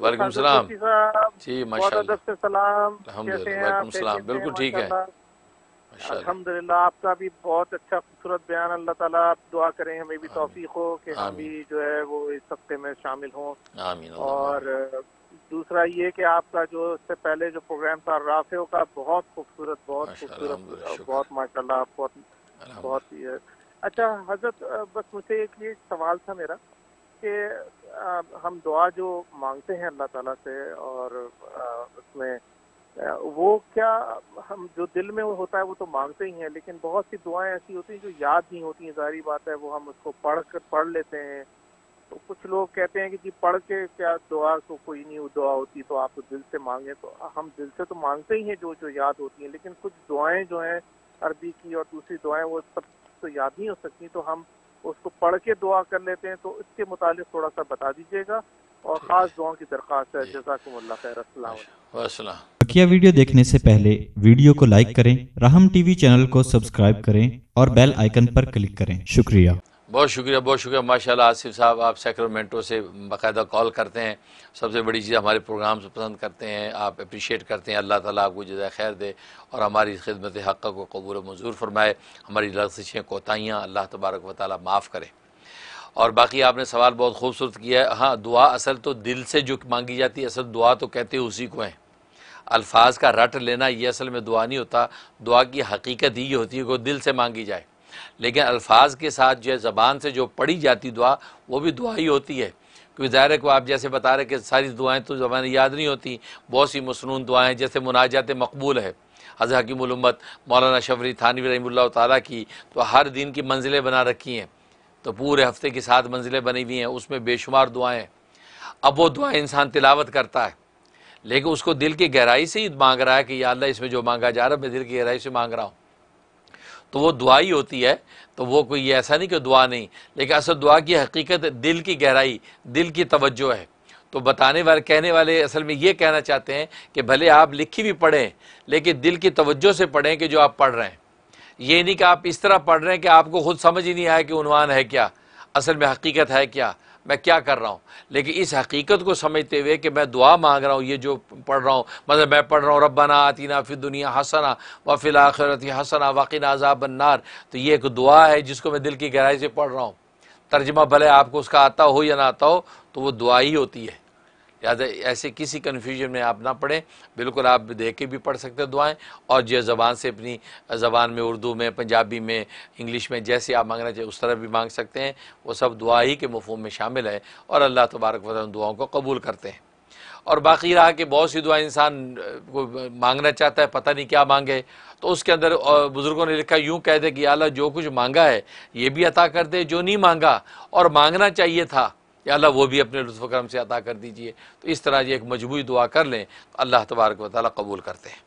वालेकुम सलाम। जी हैं सलाम, बिल्कुल ठीक है। अल्हम्दुलिल्लाह आपका भी बहुत अच्छा खूबसूरत बयान। अल्लाह ताला आप दुआ करें हमें भी तौफीक हो कि हम भी जो है वो इस हफ़्ते में शामिल हों। और दूसरा ये कि आपका जो इससे पहले जो प्रोग्राम था राफियों का बहुत खूबसूरत बहुत खूबसूरत बहुत माशाल्लाह बहुत बहुत अच्छा हज़रत बस मुझे एक ये सवाल था मेरा कि हम दुआ जो मांगते हैं अल्लाह ताला से और उसमें वो क्या हम जो दिल में वो होता है वो तो मांगते ही हैं, लेकिन बहुत सी दुआएँ ऐसी होती हैं जो याद नहीं होती हैं, ज़ाहिर बात है वो हम उसको पढ़ कर पढ़ लेते हैं। तो कुछ लोग कहते हैं कि जी पढ़ के क्या दुआ को कोई नहीं दुआ होती तो आप तो दिल से मांगे तो हम दिल से तो मांगते ही हैं जो जो याद होती हैं, लेकिन कुछ दुआएँ जो हैं अरबी की और दूसरी दुआएँ वो सब तो याद नहीं हो सकती तो हम उसको पढ़ के दुआ कर लेते हैं तो इसके मुतालिक थोड़ा सा बता दीजिएगा। और खास दुआओं की दरख्वास्त है। जी। खैर अस्सलाम वालेकुम। वसलाम बकिया वीडियो देखने से पहले वीडियो को लाइक करें राहम टीवी चैनल को सब्सक्राइब करें और बेल आइकन पर क्लिक करें। शुक्रिया। बहुत शुक्रिया बहुत शुक्रिया। माशाल्लाह आसिफ साहब, आप सैक्रामेंटो से बाकायदा कॉल करते हैं। सबसे बड़ी चीज़ हमारे प्रोग्राम से पसंद करते हैं, आप अप्रिशिएट करते हैं। अल्लाह ताला आपको जजा खैर दे और हमारी खिदमत हक़ को कबूल मंजूर फरमाए। हमारी लफ्ज़ें कोताहियाँ अल्लाह तबारक व ताली माफ़ करे। और बाकी आपने सवाल बहुत खूबसूरत किया है। हाँ दुआ असल तो दिल से जो मांगी जाती है, असल दुआ तो कहते हैं उसी को है। अल्फाज का रट लेना, ये असल में दुआ नहीं होता। दुआ की हकीकत ही होती है कि दिल से मांगी जाए। लेकिन अल्फाज के साथ जो है ज़बान से जो पढ़ी जाती दुआ, वो भी दुआ ही होती है। क्योंकि ज़ाहिर को आप जैसे बता रहे कि सारी दुआएँ तो ज़बान याद नहीं होती, बहुत सी मसनून दुआएँ जैसे मुनाजात मकबूल है। हज़रत हकीमुलम्मत मौलाना शफरी थानवी रही ताला की तो हर दिन की मंजिलें बना रखी हैं। तो पूरे हफ़्ते की सात मंजिलें बनी हुई हैं, उसमें बेशुमार दुआएँ अब वो दुआएँ इंसान तिलावत करता है। लेकिन उसको दिल की गहराई से ही मांग रहा है कि अल्लाह इसमें जो मांगा जा रहा है, मैं दिल की गहराई से मांग रहा हूँ। तो वो दुआ ही होती है तो वो कोई ऐसा नहीं कि दुआ नहीं, लेकिन असल दुआ की हकीकत दिल की गहराई, दिल की तवज्जो है। तो बताने वाले, कहने वाले असल में ये कहना चाहते हैं कि भले आप लिखी भी पढ़ें, लेकिन दिल की तवज्जो से पढ़ें कि जो आप पढ़ रहे हैं। ये नहीं कि आप इस तरह पढ़ रहे हैं कि आपको खुद समझ ही नहीं आया कि उनवान है क्या, असल में हकीकत है क्या। मैं क्या कर रहा हूँ? लेकिन इस हकीकत को समझते हुए कि मैं दुआ मांग रहा हूँ, ये जो पढ़ रहा हूँ मतलब मैं पढ़ रहा हूँ, रब्बाना आतीना फिर दुनिया हसना व फिल आखिरत हसना वाकिन आज़ाब नार तो ये एक दुआ है जिसको मैं दिल की गहराई से पढ़ रहा हूँ। तर्जमा भले आपको उसका आता हो या ना आता हो तो वो दुआ ही होती है। लिहाजा ऐसे किसी कन्फ्यूज़न में आप ना पढ़ें। बिल्कुल आप देख के भी पढ़ सकते हैं दुआएँ। और जो ज़बान से अपनी ज़बान में, उर्दू में, पंजाबी में, इंग्लिश में जैसे आप मांगना चाहिए उस तरह भी मांग सकते हैं। वो सब दुआ ही के मफहूम में शामिल है और अल्लाह तबारक व दुआओं को कबूल करते हैं। और बाकी रहा कि बहुत सी दुआ इंसान को मांगना चाहता है, पता नहीं क्या मांगे। तो उसके अंदर बुज़ुर्गों ने लिखा, यूँ कह दे कि अल्लाह, जो कुछ मांगा है, ये भी अता कर दे, जो नहीं मांगा और मांगना चाहिए था या अल्लाह वो भी अपने लुत्फ़ करम से अता कर दीजिए। तो इस तरह ये एक मज़बूत दुआ कर लें तो अल्लाह तबारक व ताली कबूल करते हैं।